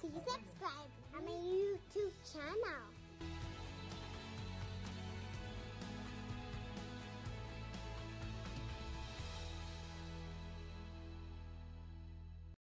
Please subscribe I'm YouTube.